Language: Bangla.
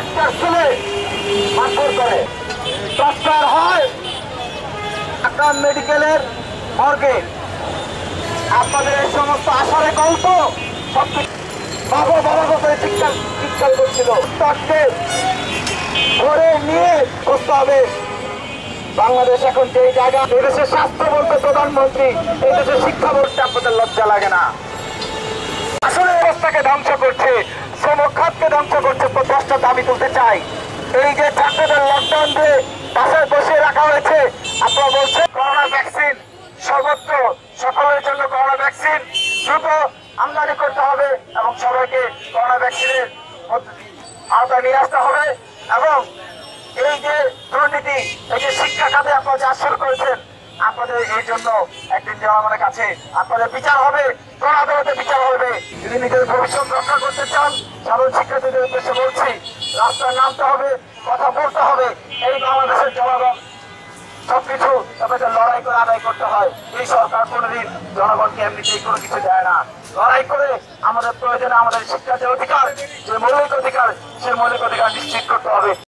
ডাক্তার শুনে মারধর করে। হয় ঢাকা মেডিকেলের মর্গে। আপনাদের এই সমস্ত আসারে গল্প নিয়ে বাংলাদেশ এখন যে জায়গা এদেশের স্বাস্থ্য বলতে প্রধানমন্ত্রী এদেশের শিক্ষা বলতে আপনাদের লজ্জা লাগে না। আসলে অবস্থাকে ধ্বংস করছে খাতকে ধ্বংস করছে দশটা দাবি তুলতে চাই। এই যে ছাত্রদের লকডাউন দিয়ে বাসায় বসিয়ে রাখা হয়েছে, আপনারা বলছেন করোনা ভ্যাকসিন সর্বত্র সকলের জন্য করোনা ভ্যাকসিন দ্রুত আমদানি করতে হবে এবং সবাইকে করোনা ভ্যাকসিনের আওতায় নিয়ে আসতে হবে এবং এই যে দুর্নীতি, এই যে শিক্ষা খাতে আপনারা যা শুরু করেছেন, আপনাদের এই জন্য একদিন জনগণের কাছে। আপনাদের বিচার হবে কোন আদালতে বিচার হবে। যদি নিজের ভবিষ্যৎ রক্ষা করতে চান, সাধারণ শিক্ষার্থীদের উদ্দেশ্যে বলছি রাস্তায় নামতে হবে, কথা বলতে হবে, এই বাংলাদেশের জনগণ সবকিছু আপনাকে লড়াই করে আদায় করতে হয়। এই সরকার কোনোদিন জনগণকে এমনিতেই কোনো কিছু দেয় না। লড়াই করে আমাদের প্রয়োজনে আমাদের শিক্ষার যে অধিকার, যে মৌলিক অধিকার, সেই মৌলিক অধিকার নিশ্চিত করতে হবে।